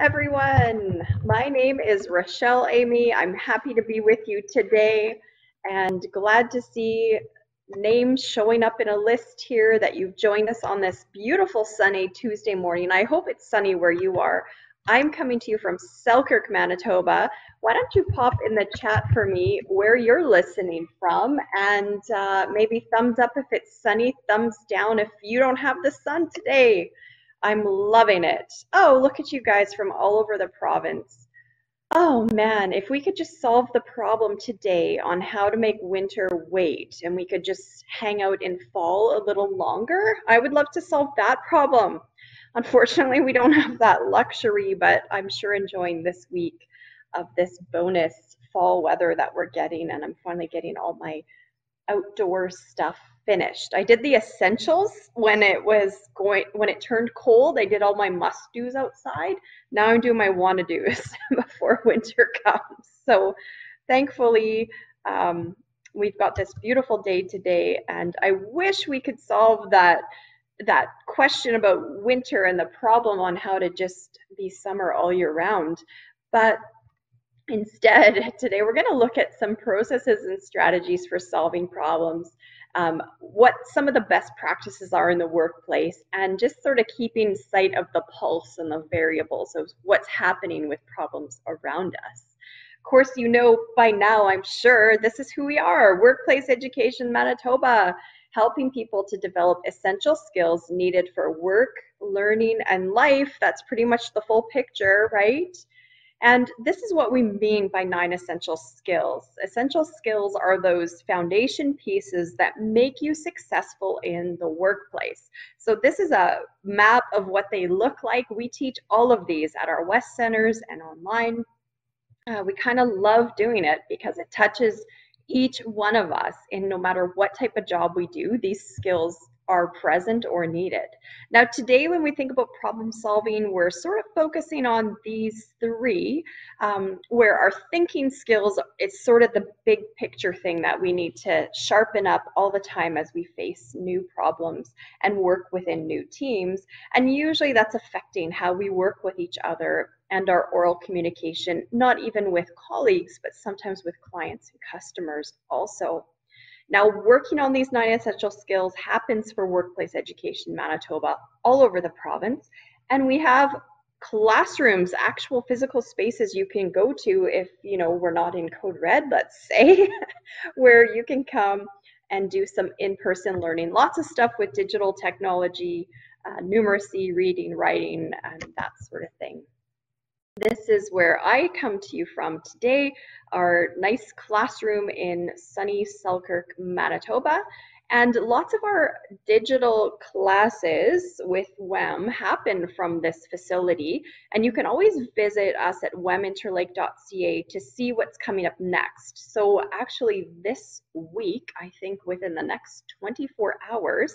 everyone. My name is Rochelle Amy. I'm happy to be with you today and glad to see names showing up in a list here that you've joined us on this beautiful sunny Tuesday morning. I hope it's sunny where you are. I'm coming to you from Selkirk, Manitoba. Why don't you pop in the chat for me where you're listening from and uh, maybe thumbs up if it's sunny, thumbs down if you don't have the sun today. I'm loving it. Oh, look at you guys from all over the province. Oh man, if we could just solve the problem today on how to make winter wait and we could just hang out in fall a little longer, I would love to solve that problem. Unfortunately, we don't have that luxury, but I'm sure enjoying this week of this bonus fall weather that we're getting and I'm finally getting all my outdoor stuff finished. I did the essentials when it was going when it turned cold. I did all my must do's outside. Now I'm doing my wanna do's before winter comes. So thankfully, um, we've got this beautiful day today, and I wish we could solve that that question about winter and the problem on how to just be summer all year round. But instead, today we're going to look at some processes and strategies for solving problems um, what some of the best practices are in the workplace, and just sort of keeping sight of the pulse and the variables of what's happening with problems around us. Of course, you know by now, I'm sure, this is who we are Workplace Education Manitoba, helping people to develop essential skills needed for work, learning, and life. That's pretty much the full picture, right? And this is what we mean by nine essential skills. Essential skills are those foundation pieces that make you successful in the workplace. So this is a map of what they look like. We teach all of these at our West Centers and online. Uh, we kind of love doing it because it touches each one of us in no matter what type of job we do, these skills are present or needed. Now, today, when we think about problem solving, we're sort of focusing on these three, um, where our thinking skills is sort of the big picture thing that we need to sharpen up all the time as we face new problems and work within new teams. And usually that's affecting how we work with each other and our oral communication, not even with colleagues, but sometimes with clients and customers also. Now, working on these nine essential skills happens for Workplace Education Manitoba all over the province, and we have classrooms, actual physical spaces you can go to if, you know, we're not in Code Red, let's say, where you can come and do some in-person learning. Lots of stuff with digital technology, uh, numeracy, reading, writing, and that sort of thing. This is where I come to you from today, our nice classroom in sunny Selkirk, Manitoba. And lots of our digital classes with WEM happen from this facility. And you can always visit us at weminterlake.ca to see what's coming up next. So actually this week, I think within the next 24 hours,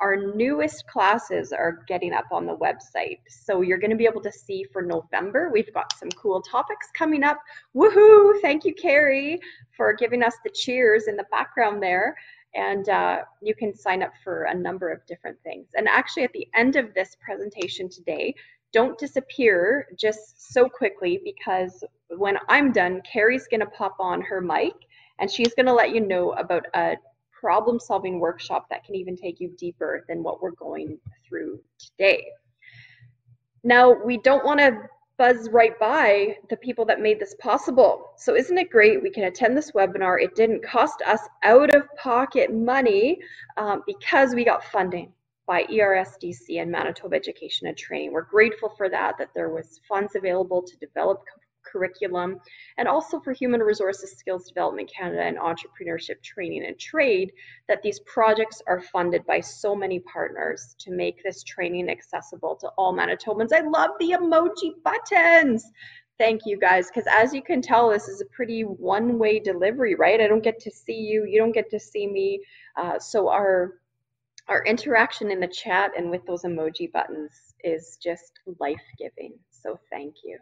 our newest classes are getting up on the website. So you're going to be able to see for November, we've got some cool topics coming up. Woohoo! Thank you, Carrie, for giving us the cheers in the background there. And uh, you can sign up for a number of different things. And actually, at the end of this presentation today, don't disappear just so quickly because when I'm done, Carrie's going to pop on her mic and she's going to let you know about a problem solving workshop that can even take you deeper than what we're going through today. Now, we don't want to buzz right by the people that made this possible. So isn't it great we can attend this webinar? It didn't cost us out of pocket money um, because we got funding by ERSDC and Manitoba Education and Training. We're grateful for that, that there was funds available to develop curriculum, and also for Human Resources Skills Development Canada and Entrepreneurship Training and Trade, that these projects are funded by so many partners to make this training accessible to all Manitobans. I love the emoji buttons. Thank you guys, because as you can tell, this is a pretty one-way delivery, right? I don't get to see you, you don't get to see me. Uh, so our our interaction in the chat and with those emoji buttons is just life-giving. So thank you.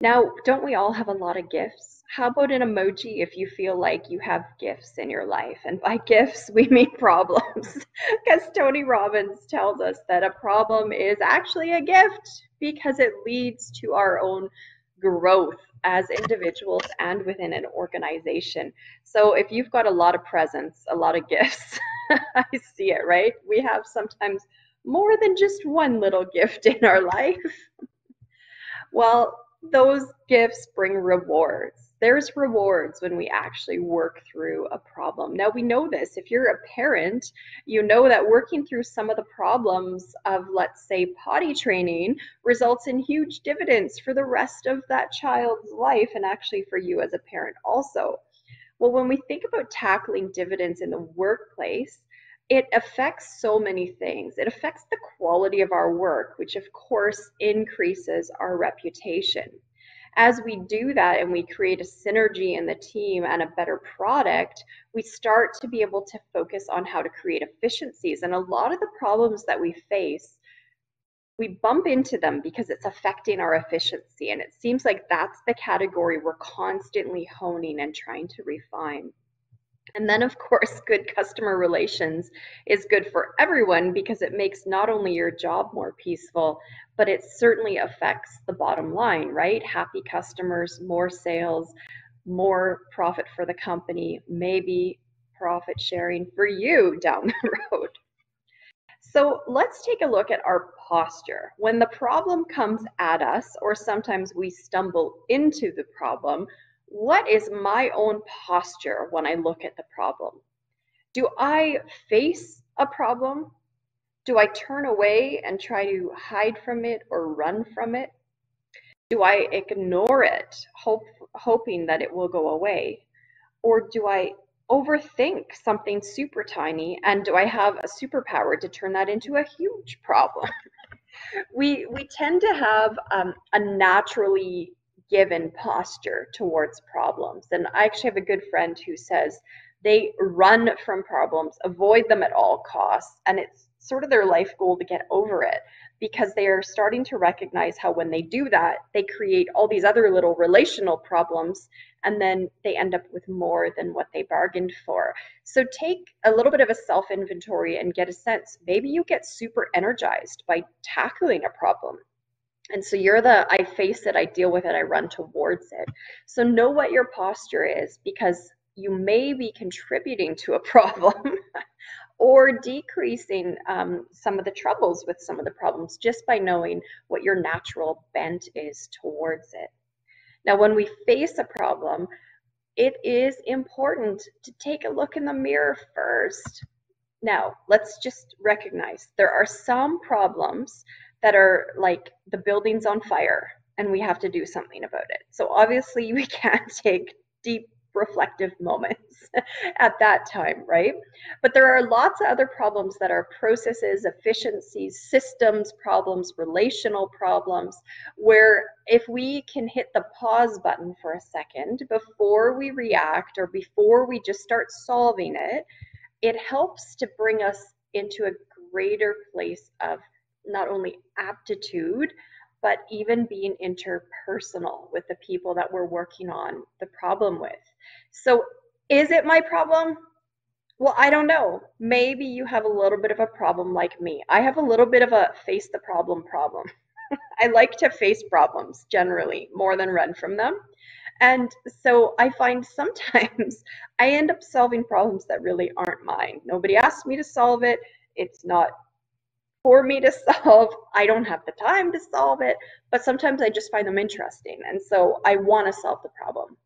Now, don't we all have a lot of gifts? How about an emoji if you feel like you have gifts in your life? And by gifts, we mean problems. because Tony Robbins tells us that a problem is actually a gift because it leads to our own growth as individuals and within an organization. So if you've got a lot of presents, a lot of gifts, I see it, right? We have sometimes more than just one little gift in our life. well, those gifts bring rewards. There's rewards when we actually work through a problem. Now, we know this. If you're a parent, you know that working through some of the problems of, let's say, potty training results in huge dividends for the rest of that child's life and actually for you as a parent also. Well, when we think about tackling dividends in the workplace, it affects so many things. It affects the quality of our work, which of course increases our reputation. As we do that and we create a synergy in the team and a better product, we start to be able to focus on how to create efficiencies. And a lot of the problems that we face, we bump into them because it's affecting our efficiency. And it seems like that's the category we're constantly honing and trying to refine. And then, of course, good customer relations is good for everyone because it makes not only your job more peaceful, but it certainly affects the bottom line, right? Happy customers, more sales, more profit for the company, maybe profit sharing for you down the road. So let's take a look at our posture. When the problem comes at us, or sometimes we stumble into the problem, what is my own posture when I look at the problem? Do I face a problem? Do I turn away and try to hide from it or run from it? Do I ignore it, hope, hoping that it will go away? Or do I overthink something super tiny and do I have a superpower to turn that into a huge problem? we, we tend to have um, a naturally given posture towards problems. And I actually have a good friend who says they run from problems, avoid them at all costs, and it's sort of their life goal to get over it because they are starting to recognize how when they do that, they create all these other little relational problems and then they end up with more than what they bargained for. So take a little bit of a self inventory and get a sense. Maybe you get super energized by tackling a problem. And so you're the I face it, I deal with it, I run towards it. So know what your posture is because you may be contributing to a problem or decreasing um, some of the troubles with some of the problems just by knowing what your natural bent is towards it. Now, when we face a problem, it is important to take a look in the mirror first. Now, let's just recognize there are some problems that are like the building's on fire and we have to do something about it. So obviously we can't take deep reflective moments at that time, right? But there are lots of other problems that are processes, efficiencies, systems problems, relational problems, where if we can hit the pause button for a second before we react or before we just start solving it, it helps to bring us into a greater place of not only aptitude, but even being interpersonal with the people that we're working on the problem with. So, is it my problem? Well, I don't know. Maybe you have a little bit of a problem like me. I have a little bit of a face the problem problem. I like to face problems generally more than run from them. And so I find sometimes I end up solving problems that really aren't mine. Nobody asked me to solve it. It's not for me to solve. I don't have the time to solve it, but sometimes I just find them interesting. And so I want to solve the problem.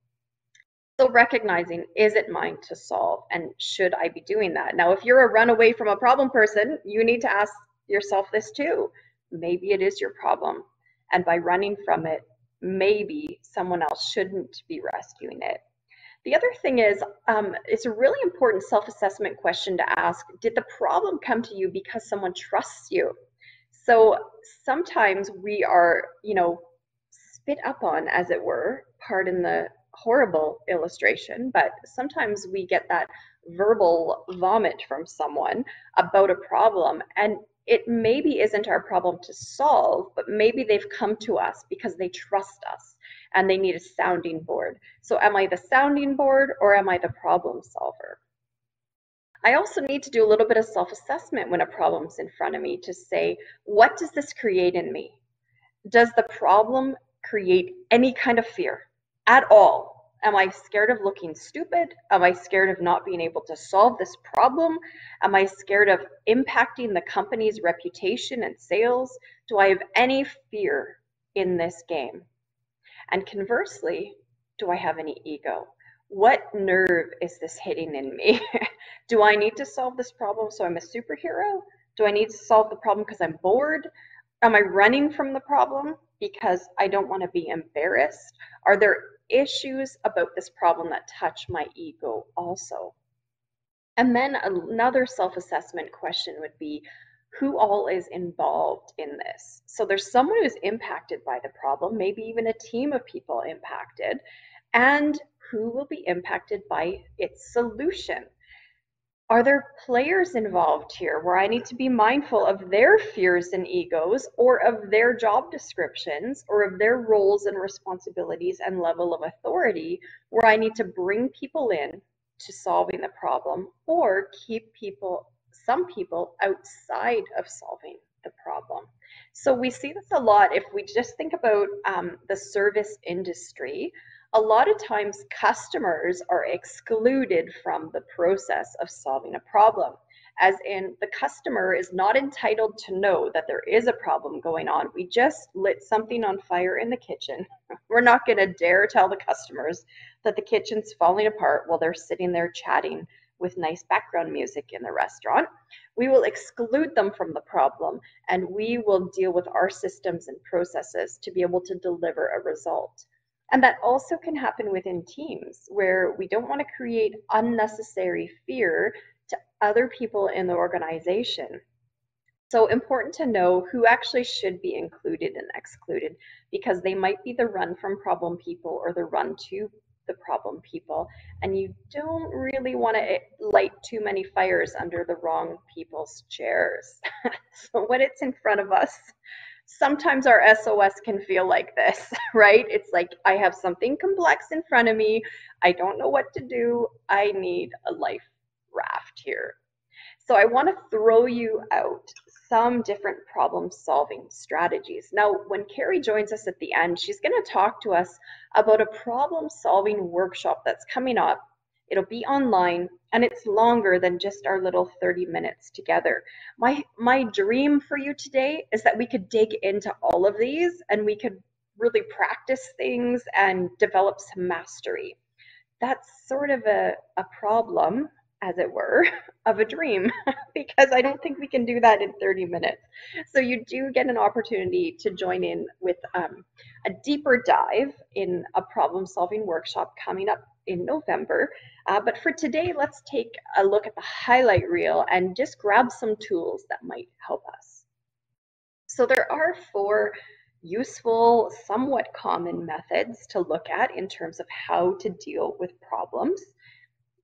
So recognizing, is it mine to solve? And should I be doing that? Now, if you're a runaway from a problem person, you need to ask yourself this too. Maybe it is your problem. And by running from it, maybe someone else shouldn't be rescuing it. The other thing is, um, it's a really important self assessment question to ask Did the problem come to you because someone trusts you? So sometimes we are, you know, spit up on, as it were, pardon the horrible illustration, but sometimes we get that verbal vomit from someone about a problem. And it maybe isn't our problem to solve, but maybe they've come to us because they trust us and they need a sounding board. So am I the sounding board or am I the problem solver? I also need to do a little bit of self-assessment when a problem's in front of me to say, what does this create in me? Does the problem create any kind of fear at all? Am I scared of looking stupid? Am I scared of not being able to solve this problem? Am I scared of impacting the company's reputation and sales? Do I have any fear in this game? And conversely, do I have any ego? What nerve is this hitting in me? do I need to solve this problem so I'm a superhero? Do I need to solve the problem because I'm bored? Am I running from the problem because I don't want to be embarrassed? Are there issues about this problem that touch my ego also? And then another self assessment question would be who all is involved in this? So there's someone who's impacted by the problem, maybe even a team of people impacted, and who will be impacted by its solution. Are there players involved here where I need to be mindful of their fears and egos or of their job descriptions or of their roles and responsibilities and level of authority where I need to bring people in to solving the problem or keep people, some people outside of solving the problem. So we see this a lot if we just think about um, the service industry a lot of times customers are excluded from the process of solving a problem as in the customer is not entitled to know that there is a problem going on. We just lit something on fire in the kitchen. We're not going to dare tell the customers that the kitchen's falling apart while they're sitting there chatting with nice background music in the restaurant. We will exclude them from the problem and we will deal with our systems and processes to be able to deliver a result. And that also can happen within teams where we don't want to create unnecessary fear to other people in the organization. So important to know who actually should be included and excluded because they might be the run from problem people or the run to the problem people. And you don't really want to eh, light too many fires under the wrong people's chairs. so when it's in front of us, sometimes our SOS can feel like this, right? It's like I have something complex in front of me. I don't know what to do. I need a life raft here. So I want to throw you out some different problem solving strategies. Now, when Carrie joins us at the end, she's going to talk to us about a problem solving workshop that's coming up It'll be online and it's longer than just our little 30 minutes together. My my dream for you today is that we could dig into all of these and we could really practice things and develop some mastery. That's sort of a, a problem, as it were, of a dream because I don't think we can do that in 30 minutes. So you do get an opportunity to join in with um, a deeper dive in a problem solving workshop coming up in November. Uh, but for today, let's take a look at the highlight reel and just grab some tools that might help us. So there are four useful, somewhat common methods to look at in terms of how to deal with problems.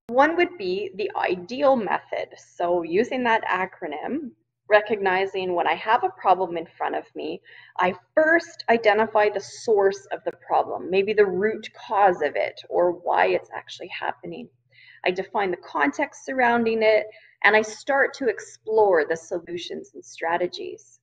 One would be the ideal method. So using that acronym, recognizing when I have a problem in front of me, I first identify the source of the problem, maybe the root cause of it or why it's actually happening. I define the context surrounding it and I start to explore the solutions and strategies.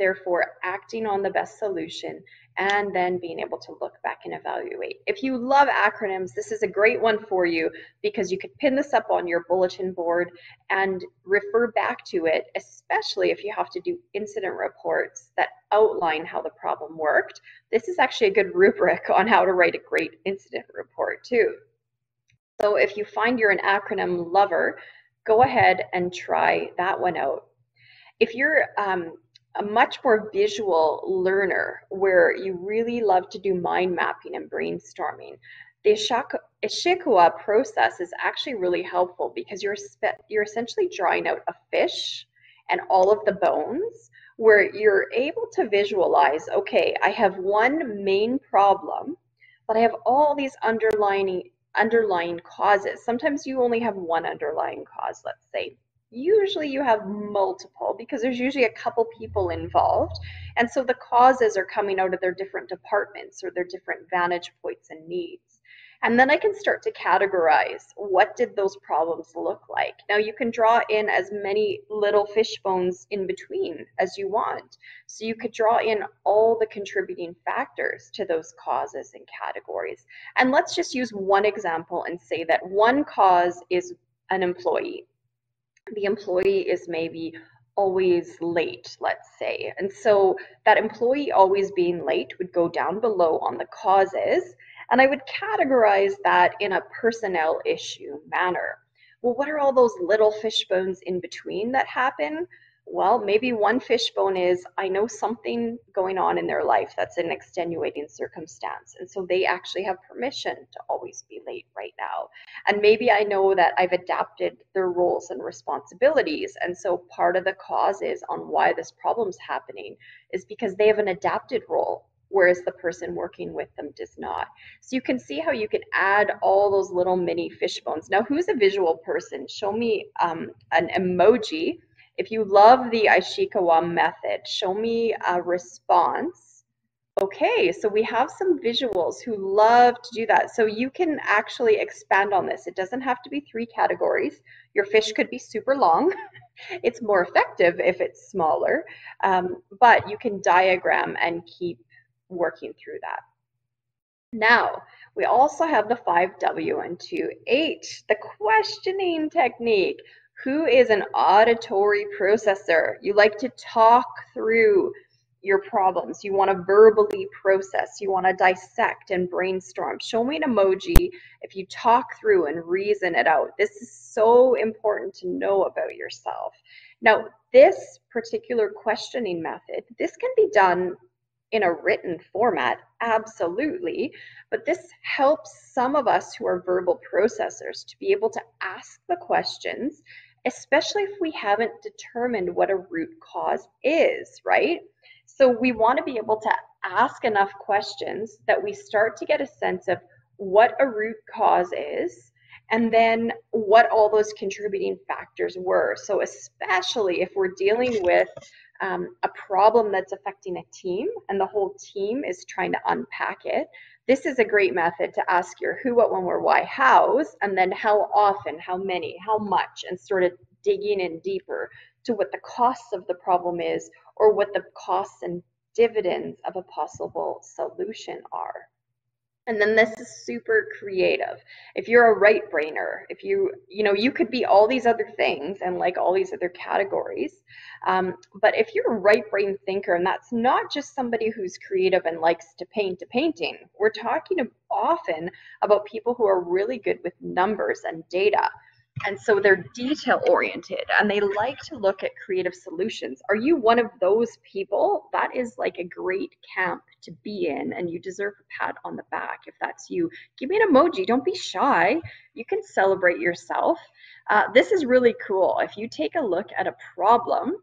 Therefore, acting on the best solution and then being able to look back and evaluate. If you love acronyms, this is a great one for you because you could pin this up on your bulletin board and refer back to it, especially if you have to do incident reports that outline how the problem worked. This is actually a good rubric on how to write a great incident report too. So if you find you're an acronym lover, go ahead and try that one out. If you're um, a much more visual learner where you really love to do mind mapping and brainstorming. The Ishikawa process is actually really helpful because you're you're essentially drawing out a fish and all of the bones where you're able to visualize, okay, I have one main problem, but I have all these underlying underlying causes. Sometimes you only have one underlying cause, let's say. Usually you have multiple because there's usually a couple people involved. And so the causes are coming out of their different departments or their different vantage points and needs. And then I can start to categorize what did those problems look like. Now you can draw in as many little fish bones in between as you want. So you could draw in all the contributing factors to those causes and categories. And let's just use one example and say that one cause is an employee. The employee is maybe always late, let's say. And so that employee always being late would go down below on the causes and I would categorize that in a personnel issue manner. Well, what are all those little fish bones in between that happen? Well, maybe one fishbone is I know something going on in their life that's an extenuating circumstance. And so they actually have permission to always be late right now. And maybe I know that I've adapted their roles and responsibilities. And so part of the causes on why this problem's happening is because they have an adapted role whereas the person working with them does not. So you can see how you can add all those little mini fish bones. Now, who's a visual person? Show me um, an emoji. If you love the Ishikawa method, show me a response. Okay, so we have some visuals who love to do that. So you can actually expand on this. It doesn't have to be three categories. Your fish could be super long. it's more effective if it's smaller, um, but you can diagram and keep working through that. Now, we also have the 5W and 2H, the questioning technique. Who is an auditory processor? You like to talk through your problems. You want to verbally process. You want to dissect and brainstorm. Show me an emoji if you talk through and reason it out. This is so important to know about yourself. Now, this particular questioning method, this can be done in a written format, absolutely. But this helps some of us who are verbal processors to be able to ask the questions, especially if we haven't determined what a root cause is, right? So we want to be able to ask enough questions that we start to get a sense of what a root cause is and then what all those contributing factors were. So especially if we're dealing with um, a problem that's affecting a team and the whole team is trying to unpack it, this is a great method to ask your who, what, when, where, why, hows, and then how often, how many, how much, and sort of digging in deeper to what the costs of the problem is or what the costs and dividends of a possible solution are. And then this is super creative. If you're a right brainer, if you, you know, you could be all these other things and like all these other categories. Um, but if you're a right brain thinker, and that's not just somebody who's creative and likes to paint a painting, we're talking often about people who are really good with numbers and data. And so they're detail oriented and they like to look at creative solutions. Are you one of those people? That is like a great camp to be in, and you deserve a pat on the back if that's you. Give me an emoji. Don't be shy. You can celebrate yourself. Uh, this is really cool. If you take a look at a problem,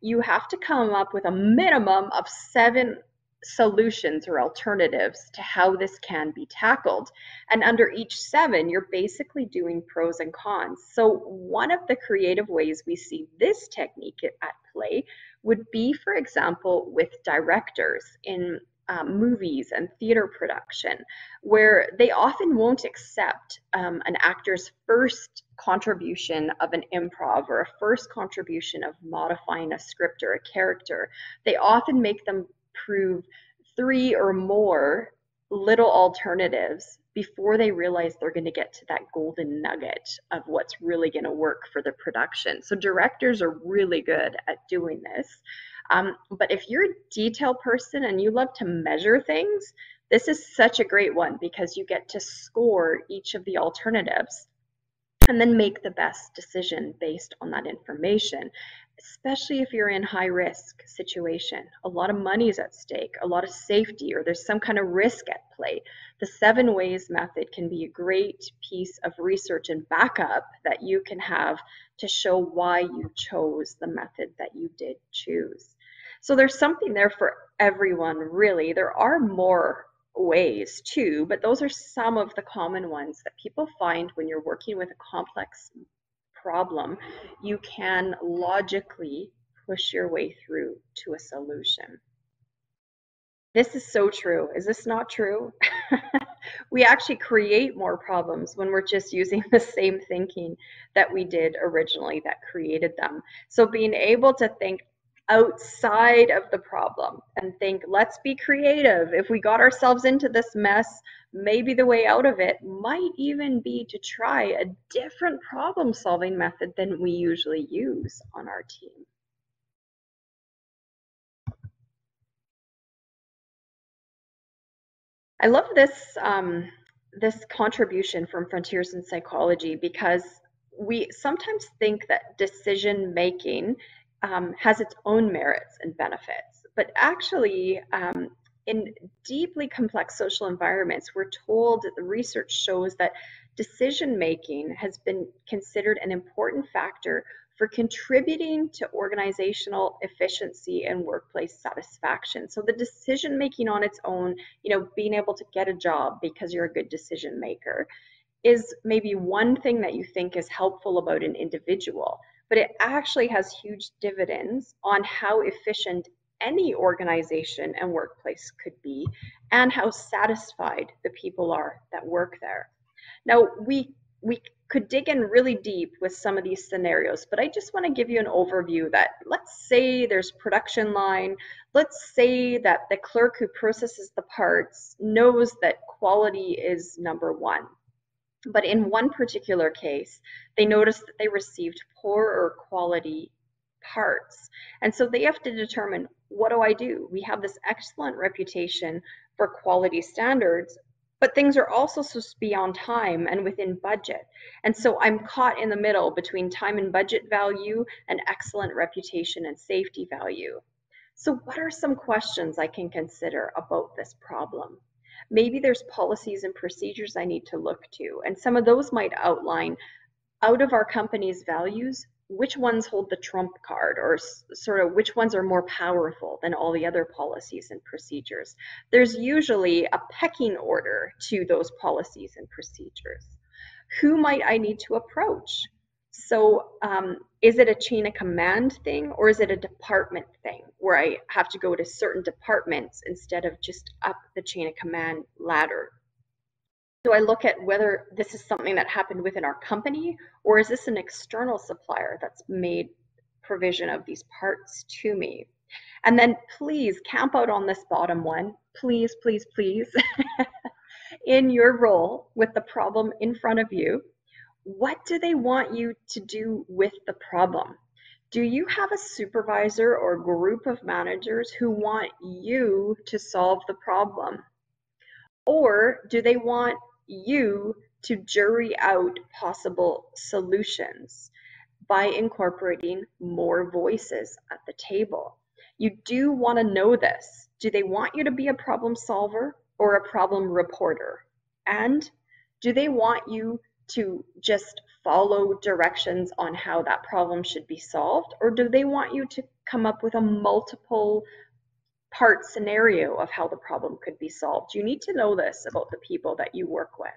you have to come up with a minimum of seven solutions or alternatives to how this can be tackled. And under each seven, you're basically doing pros and cons. So, one of the creative ways we see this technique at play would be, for example, with directors in um, movies and theater production, where they often won't accept um, an actor's first contribution of an improv or a first contribution of modifying a script or a character. They often make them prove three or more little alternatives before they realize they're going to get to that golden nugget of what's really going to work for the production. So directors are really good at doing this. Um, but if you're a detail person and you love to measure things, this is such a great one because you get to score each of the alternatives and then make the best decision based on that information especially if you're in high risk situation. A lot of money is at stake a lot of safety or there's some kind of risk at play. The seven ways method can be a great piece of research and backup that you can have to show why you chose the method that you did choose. So there's something there for everyone really. There are more ways too but those are some of the common ones that people find when you're working with a complex problem, you can logically push your way through to a solution. This is so true. Is this not true? we actually create more problems when we're just using the same thinking that we did originally that created them. So being able to think outside of the problem and think, let's be creative. If we got ourselves into this mess, maybe the way out of it might even be to try a different problem solving method than we usually use on our team. I love this um, this contribution from Frontiers in Psychology because we sometimes think that decision making um, has its own merits and benefits, but actually, um, in deeply complex social environments, we're told that the research shows that decision making has been considered an important factor for contributing to organizational efficiency and workplace satisfaction. So the decision making on its own, you know, being able to get a job because you're a good decision maker is maybe one thing that you think is helpful about an individual, but it actually has huge dividends on how efficient any organization and workplace could be and how satisfied the people are that work there. Now, we we could dig in really deep with some of these scenarios, but I just want to give you an overview that let's say there's production line. Let's say that the clerk who processes the parts knows that quality is number one. But in one particular case, they noticed that they received poorer quality parts. And so they have to determine what do I do? We have this excellent reputation for quality standards, but things are also supposed to be on time and within budget. And so I'm caught in the middle between time and budget value and excellent reputation and safety value. So what are some questions I can consider about this problem? Maybe there's policies and procedures I need to look to, and some of those might outline out of our company's values, which ones hold the trump card or sort of which ones are more powerful than all the other policies and procedures. There's usually a pecking order to those policies and procedures. Who might I need to approach? So um, is it a chain of command thing or is it a department thing where I have to go to certain departments instead of just up the chain of command ladder do I look at whether this is something that happened within our company or is this an external supplier that's made provision of these parts to me? And then please camp out on this bottom one. Please, please, please. in your role with the problem in front of you, what do they want you to do with the problem? Do you have a supervisor or group of managers who want you to solve the problem? Or do they want you to jury out possible solutions by incorporating more voices at the table. You do want to know this. Do they want you to be a problem solver or a problem reporter? And do they want you to just follow directions on how that problem should be solved? Or do they want you to come up with a multiple part scenario of how the problem could be solved. You need to know this about the people that you work with.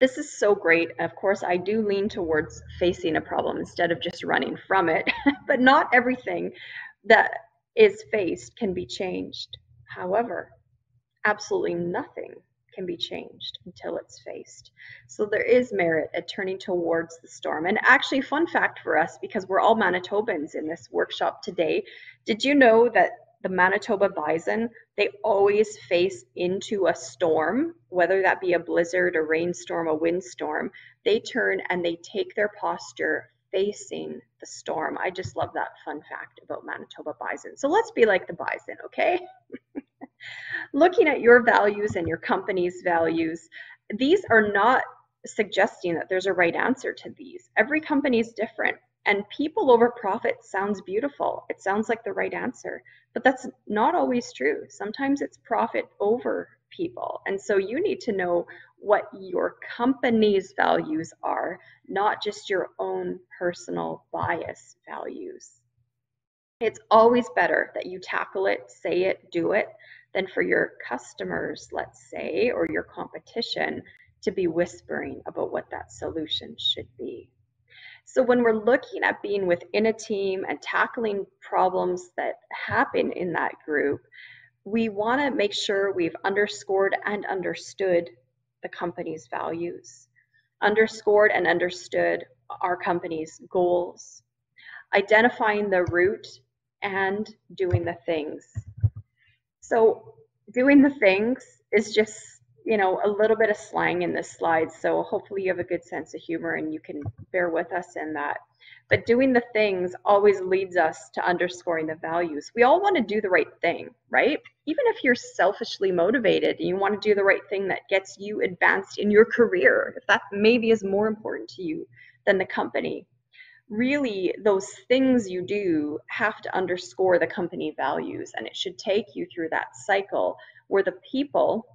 This is so great. Of course, I do lean towards facing a problem instead of just running from it, but not everything that is faced can be changed. However, absolutely nothing can be changed until it's faced. So there is merit at turning towards the storm. And actually, fun fact for us, because we're all Manitobans in this workshop today, did you know that the Manitoba bison, they always face into a storm, whether that be a blizzard, a rainstorm, a windstorm. They turn and they take their posture facing the storm. I just love that fun fact about Manitoba bison. So let's be like the bison, okay? Looking at your values and your company's values, these are not suggesting that there's a right answer to these. Every company is different. And people over profit sounds beautiful. It sounds like the right answer, but that's not always true. Sometimes it's profit over people. And so you need to know what your company's values are, not just your own personal bias values. It's always better that you tackle it, say it, do it, than for your customers, let's say, or your competition to be whispering about what that solution should be. So when we're looking at being within a team and tackling problems that happen in that group, we want to make sure we've underscored and understood the company's values, underscored and understood our company's goals, identifying the root and doing the things. So doing the things is just, you know, a little bit of slang in this slide. So hopefully you have a good sense of humor and you can bear with us in that. But doing the things always leads us to underscoring the values. We all want to do the right thing, right? Even if you're selfishly motivated and you want to do the right thing that gets you advanced in your career, if that maybe is more important to you than the company, really those things you do have to underscore the company values and it should take you through that cycle where the people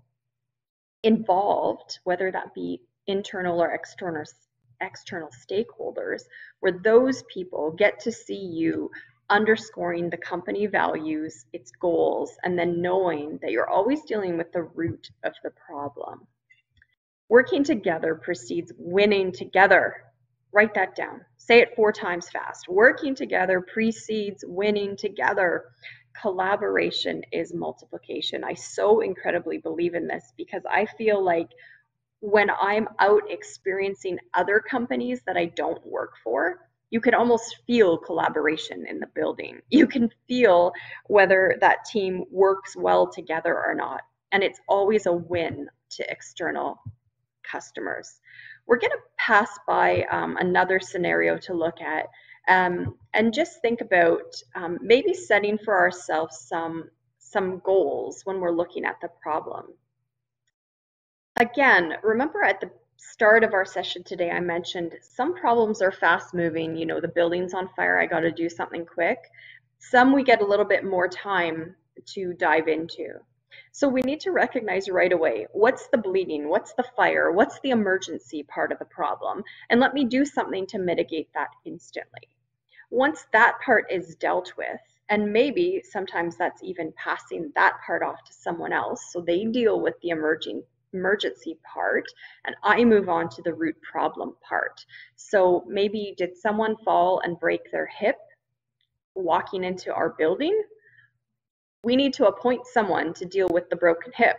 involved whether that be internal or external external stakeholders where those people get to see you underscoring the company values its goals and then knowing that you're always dealing with the root of the problem. Working together precedes winning together Write that down. Say it four times fast. Working together precedes winning together. Collaboration is multiplication. I so incredibly believe in this because I feel like when I'm out experiencing other companies that I don't work for, you can almost feel collaboration in the building. You can feel whether that team works well together or not. And it's always a win to external customers we're going to pass by um, another scenario to look at um, and just think about um, maybe setting for ourselves some some goals when we're looking at the problem. Again, remember at the start of our session today, I mentioned some problems are fast moving. You know, the building's on fire, I got to do something quick. Some we get a little bit more time to dive into. So we need to recognize right away what's the bleeding, what's the fire, what's the emergency part of the problem, and let me do something to mitigate that instantly. Once that part is dealt with, and maybe sometimes that's even passing that part off to someone else so they deal with the emerging emergency part and I move on to the root problem part. So maybe did someone fall and break their hip walking into our building? We need to appoint someone to deal with the broken hip.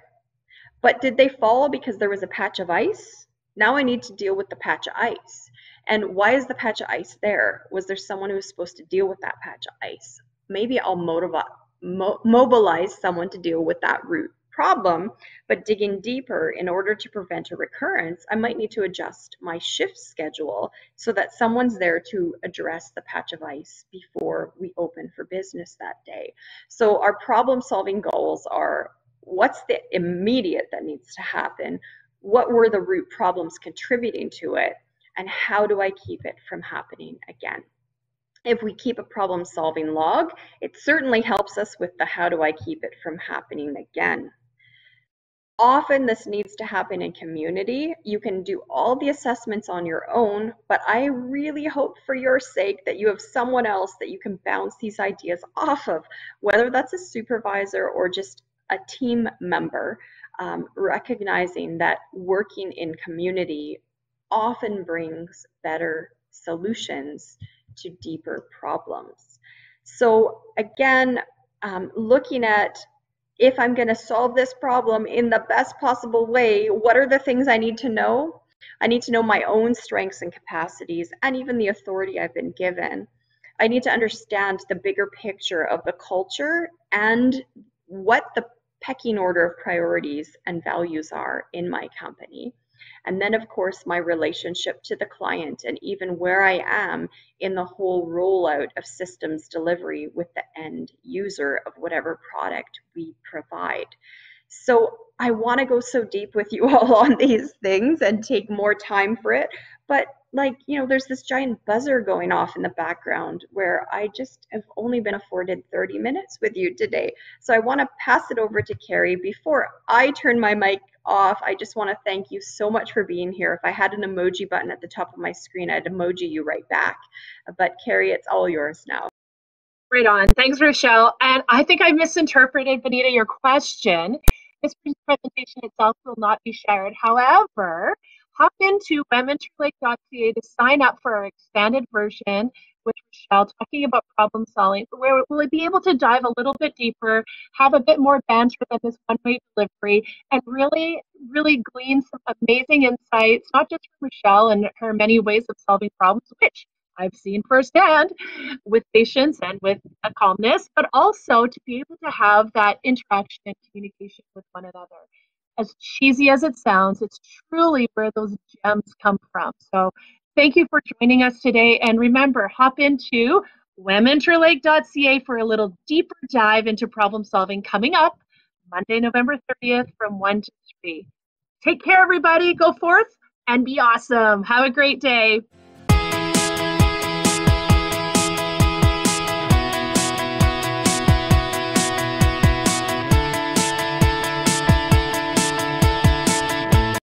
But did they fall because there was a patch of ice? Now I need to deal with the patch of ice. And why is the patch of ice there? Was there someone who was supposed to deal with that patch of ice? Maybe I'll mo mobilize someone to deal with that root problem, but digging deeper in order to prevent a recurrence, I might need to adjust my shift schedule so that someone's there to address the patch of ice before we open for business that day. So our problem solving goals are what's the immediate that needs to happen? What were the root problems contributing to it? And how do I keep it from happening again? If we keep a problem solving log, it certainly helps us with the how do I keep it from happening again. Often this needs to happen in community. You can do all the assessments on your own, but I really hope for your sake that you have someone else that you can bounce these ideas off of, whether that's a supervisor or just a team member, um, recognizing that working in community often brings better solutions to deeper problems. So again, um, looking at if I'm going to solve this problem in the best possible way, what are the things I need to know? I need to know my own strengths and capacities and even the authority I've been given. I need to understand the bigger picture of the culture and what the pecking order of priorities and values are in my company. And then, of course, my relationship to the client and even where I am in the whole rollout of systems delivery with the end user of whatever product we provide. So I want to go so deep with you all on these things and take more time for it. But like, you know, there's this giant buzzer going off in the background where I just have only been afforded 30 minutes with you today. So I want to pass it over to Carrie. Before I turn my mic off, I just want to thank you so much for being here. If I had an emoji button at the top of my screen, I'd emoji you right back. But Carrie, it's all yours now. Right on. Thanks, Rochelle. And I think I misinterpreted, Benita, your question. This presentation itself will not be shared. However, hop into weminterlake.ca to sign up for our expanded version with Rochelle talking about problem solving, where we'll be able to dive a little bit deeper, have a bit more banter than this one way delivery, and really, really glean some amazing insights, not just from Michelle and her many ways of solving problems, which I've seen firsthand with patience and with a calmness, but also to be able to have that interaction and communication with one another. As cheesy as it sounds, it's truly where those gems come from. So thank you for joining us today. And remember, hop into weminterlake.ca for a little deeper dive into problem solving coming up Monday, November 30th from 1 to 3. Take care, everybody. Go forth and be awesome. Have a great day.